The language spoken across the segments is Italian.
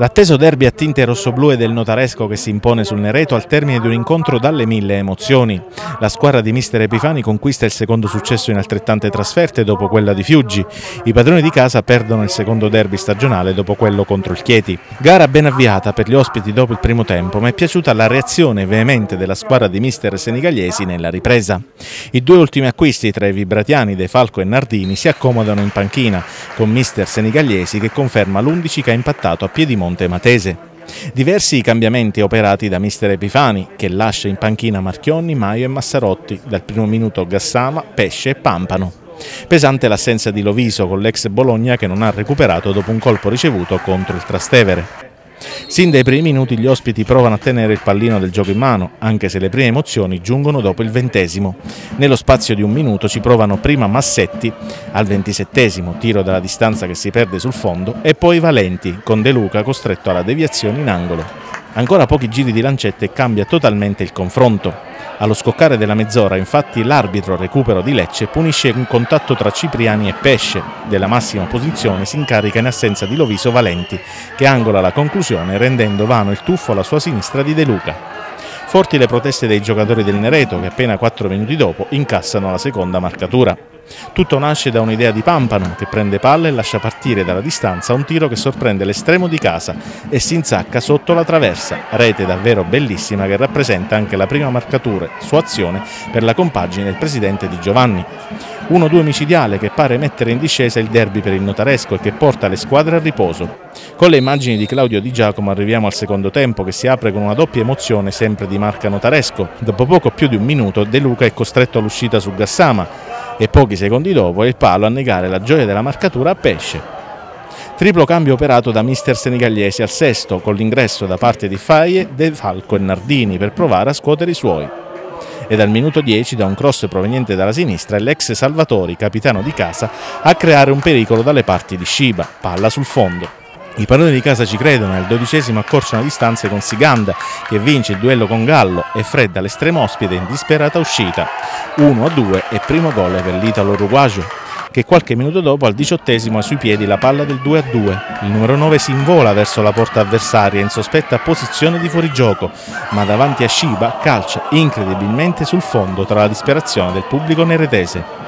L'atteso derby a tinte rossoblù è del notaresco che si impone sul Nereto al termine di un incontro dalle mille emozioni. La squadra di mister Epifani conquista il secondo successo in altrettante trasferte dopo quella di Fiuggi. I padroni di casa perdono il secondo derby stagionale dopo quello contro il Chieti. Gara ben avviata per gli ospiti dopo il primo tempo, ma è piaciuta la reazione veemente della squadra di mister Senigagliesi nella ripresa. I due ultimi acquisti tra i vibratiani De Falco e Nardini si accomodano in panchina, con mister Senigagliesi che conferma l'11 che ha impattato a piedi Monte Matese. Diversi i cambiamenti operati da mister Epifani, che lascia in panchina Marchionni, Maio e Massarotti, dal primo minuto Gassama, Pesce e Pampano. Pesante l'assenza di Loviso con l'ex Bologna che non ha recuperato dopo un colpo ricevuto contro il Trastevere. Sin dai primi minuti gli ospiti provano a tenere il pallino del gioco in mano, anche se le prime emozioni giungono dopo il ventesimo. Nello spazio di un minuto ci provano prima Massetti al ventisettesimo, tiro dalla distanza che si perde sul fondo, e poi Valenti, con De Luca costretto alla deviazione in angolo. Ancora pochi giri di lancette e cambia totalmente il confronto. Allo scoccare della mezz'ora infatti l'arbitro recupero di Lecce punisce un contatto tra Cipriani e Pesce. Della massima posizione si incarica in assenza di Loviso Valenti che angola la conclusione rendendo vano il tuffo alla sua sinistra di De Luca. Forti le proteste dei giocatori del Nereto che appena 4 minuti dopo incassano la seconda marcatura. Tutto nasce da un'idea di Pampano che prende palla e lascia partire dalla distanza un tiro che sorprende l'estremo di casa e si insacca sotto la traversa, rete davvero bellissima che rappresenta anche la prima marcatura su azione per la compagine del presidente Di Giovanni. 1-2 micidiale che pare mettere in discesa il derby per il notaresco e che porta le squadre a riposo. Con le immagini di Claudio Di Giacomo arriviamo al secondo tempo che si apre con una doppia emozione sempre di marca notaresco. Dopo poco più di un minuto De Luca è costretto all'uscita su Gassama e pochi secondi dopo è il palo a negare la gioia della marcatura a Pesce. Triplo cambio operato da mister Senigagliesi al sesto con l'ingresso da parte di Faie, De Falco e Nardini per provare a scuotere i suoi. E dal minuto 10 da un cross proveniente dalla sinistra l'ex Salvatori, capitano di casa, a creare un pericolo dalle parti di Shiba, palla sul fondo. I padroni di casa ci credono e al dodicesimo accorciano distanze con Siganda che vince il duello con Gallo e fredda l'estremo ospite in disperata uscita. 1-2 e primo gol per l'Italo Uruguagio che qualche minuto dopo al diciottesimo ha sui piedi la palla del 2-2. Il numero 9 si invola verso la porta avversaria in sospetta posizione di fuorigioco, ma davanti a Shiba calcia incredibilmente sul fondo tra la disperazione del pubblico neretese.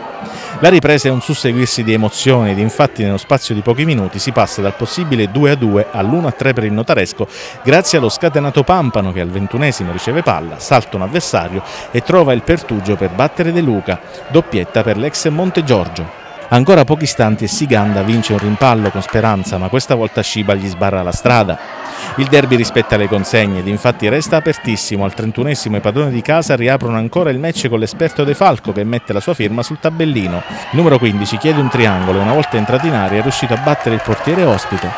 La ripresa è un susseguirsi di emozioni ed infatti nello spazio di pochi minuti si passa dal possibile 2-2 all'1-3 per il notaresco grazie allo scatenato Pampano che al ventunesimo riceve palla, salta un avversario e trova il pertugio per battere De Luca, doppietta per l'ex Monte Giorgio. Ancora pochi istanti e Siganda vince un rimpallo con speranza ma questa volta Sciba gli sbarra la strada. Il derby rispetta le consegne ed infatti resta apertissimo. Al 31esimo i padroni di casa riaprono ancora il match con l'esperto De Falco che mette la sua firma sul tabellino. Il numero 15 chiede un triangolo e una volta entrato in aria è riuscito a battere il portiere ospite.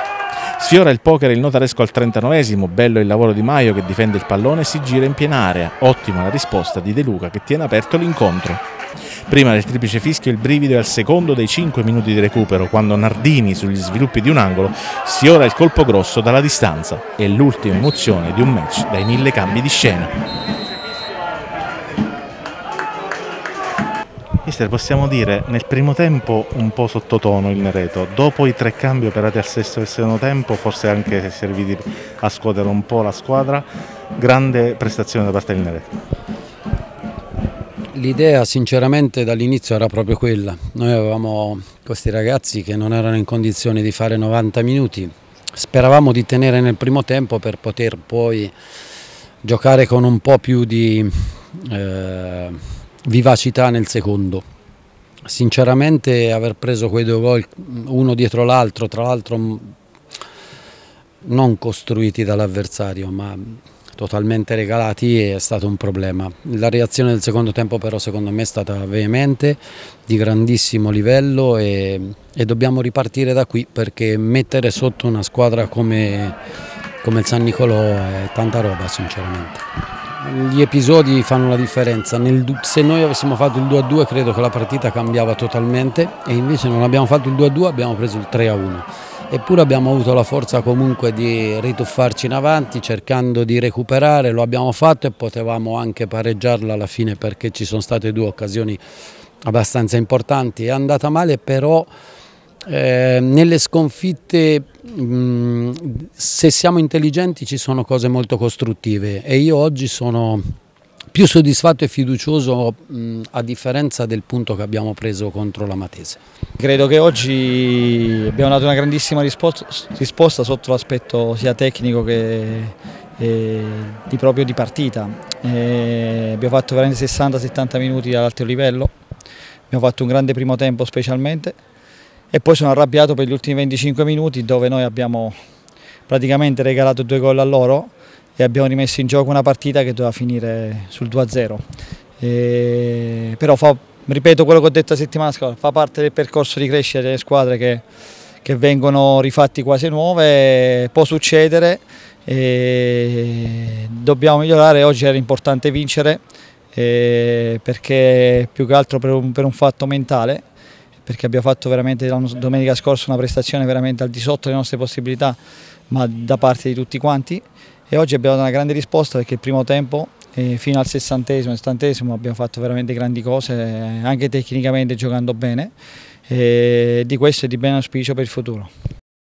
Sfiora il poker il notaresco al 39esimo, bello il lavoro di Maio che difende il pallone e si gira in piena area. Ottima la risposta di De Luca che tiene aperto l'incontro. Prima del triplice fischio il brivido è al secondo dei 5 minuti di recupero, quando Nardini sugli sviluppi di un angolo sfiora il colpo grosso dalla distanza. È l'ultima emozione di un match dai mille cambi di scena. Mister, possiamo dire nel primo tempo un po' sottotono il Nereto, dopo i tre cambi operati al sesto e secondo tempo, forse anche serviti a scuotere un po' la squadra, grande prestazione da parte del Nereto. L'idea sinceramente dall'inizio era proprio quella, noi avevamo questi ragazzi che non erano in condizione di fare 90 minuti, speravamo di tenere nel primo tempo per poter poi giocare con un po' più di eh, vivacità nel secondo. Sinceramente aver preso quei due gol uno dietro l'altro, tra l'altro non costruiti dall'avversario ma totalmente regalati è stato un problema. La reazione del secondo tempo però secondo me è stata veemente, di grandissimo livello e, e dobbiamo ripartire da qui perché mettere sotto una squadra come, come il San Nicolò è tanta roba sinceramente. Gli episodi fanno la differenza, Nel, se noi avessimo fatto il 2-2 credo che la partita cambiava totalmente e invece non abbiamo fatto il 2-2 abbiamo preso il 3-1 eppure abbiamo avuto la forza comunque di rituffarci in avanti cercando di recuperare, lo abbiamo fatto e potevamo anche pareggiarla alla fine perché ci sono state due occasioni abbastanza importanti, è andata male però Eh, nelle sconfitte, mh, mm, se siamo intelligenti, ci sono cose molto costruttive. E io oggi sono più soddisfatto e fiducioso mh, a differenza del punto che abbiamo preso contro la Matese. Credo che oggi abbiamo dato una grandissima risposta, risposta sotto l'aspetto sia tecnico che eh, di proprio di partita. Eh, abbiamo fatto veramente 60-70 minuti ad alto livello, abbiamo fatto un grande primo tempo specialmente e poi sono arrabbiato per gli ultimi 25 minuti dove noi abbiamo praticamente regalato due gol a loro e abbiamo rimesso in gioco una partita che doveva finire sul 2-0. Però fa, ripeto quello che ho detto la settimana scorsa, fa parte del percorso di crescita delle squadre che, che vengono rifatti quasi nuove, può succedere, dobbiamo migliorare, oggi era importante vincere perché più che altro per un, per un fatto mentale perché abbiamo fatto veramente domenica scorsa una prestazione veramente al di sotto delle nostre possibilità ma da parte di tutti quanti e oggi abbiamo dato una grande risposta perché il primo tempo eh, fino al sessantesimo, settantesimo abbiamo fatto veramente grandi cose, anche tecnicamente giocando bene e di questo è di bene auspicio per il futuro.